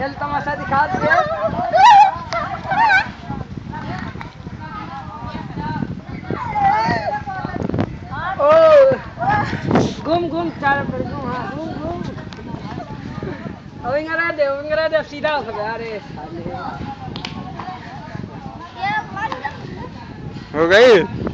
खेल तमाशा दिखा दिए घूम घूम, चारों पर घूम हाँ घूम घूम। अब इंगरा दे इंगरा दे सीधा हो गया, अरे। साले हो गई?